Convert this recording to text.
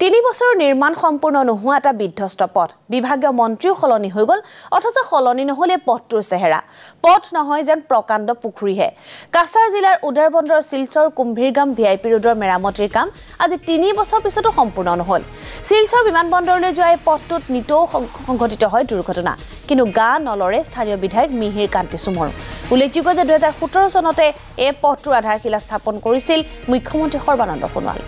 তিনি বছৰ নিৰ্মাণ সম্পূৰ্ণ নোহোৱা এটা বিধ্বস্ত পথ। বিভাগীয় মন্ত্ৰীও সলনি হৈ গ'ল অথচ সলনি নহ'লে পথটোৰ চেহেৰা। পথ নহয় যেন প্ৰকাণ্ড পুখুৰীহে। কাছাৰ জিলাৰ Udarbond Silchar Kumbhirgram V I P ৰোডৰ মেৰামতিৰ কাম আজি তিনি বছৰ পিছতো সম্পূৰ্ণ নহ'ল। শিলচৰ বিমানবন্দৰলৈ যোৱা এই পথটোত নিতৌ সংঘটিত হয় দুৰ্ঘটনা। কিন্তু গা নলৰে স্থানীয় বিধায়ক মিহিৰ কান্তি চুমৰ। উল্লেখযোগ্য যে দুহেজাৰ সোতৰ চনতে এই পথটোৰ আধাৰশিলা স্থাপন কৰিছিল মুখ্যমন্ত্ৰী সৰ্বানন্দ সোণোৱাল।